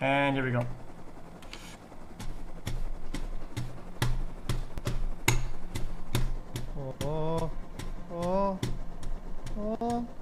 And here we go. Oh, oh, oh. oh.